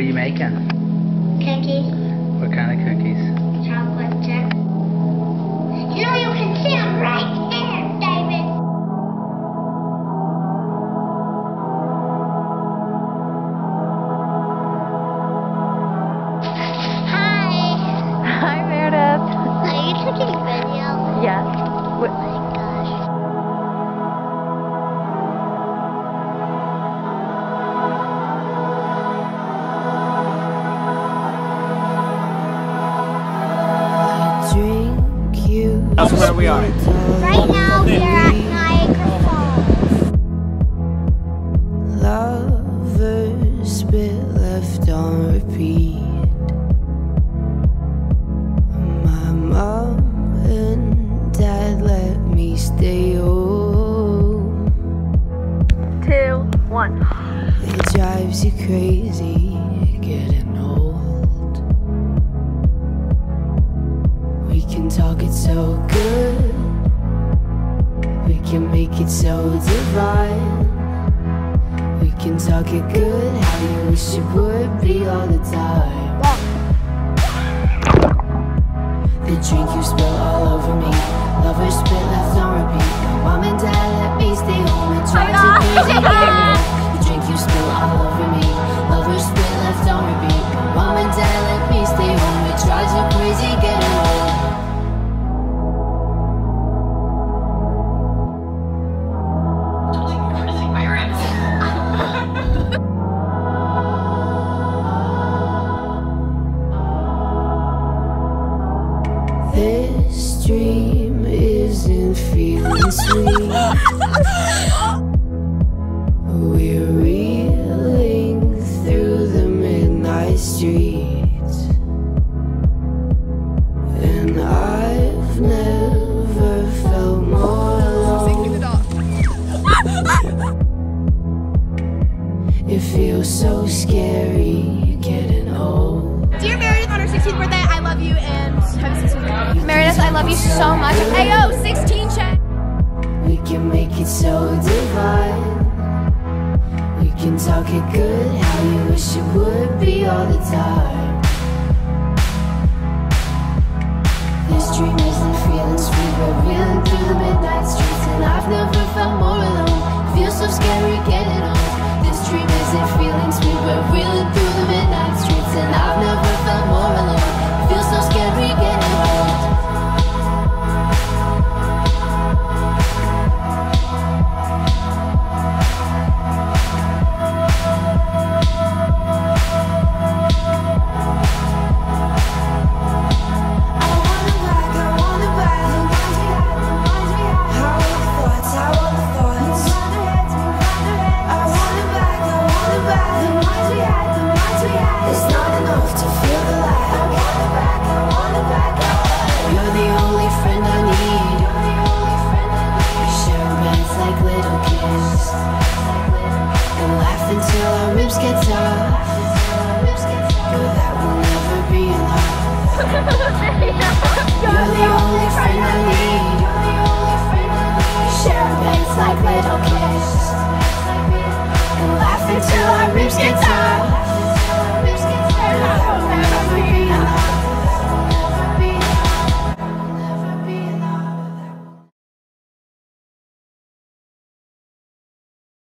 were you making? You. That's where we are. Right now we're at Niagara Falls. Lovers spit left on repeat. My mom and dad let me stay home. Two, one. It drives you crazy getting old. Talk it so good. We can make it so divine. We can talk it good, how you wish it would be all the time. The drink you spill all over me, lovers spit left on repeat. Mom and dad let me stay home and try to old. The drink you spill isn't feeling sweet. love you so much. Ayo, 16 check. We can make it so divine. We can talk it good, how you wish it would be all the time. This dream we're reeling You're the only friend I need. Share beds like little kids.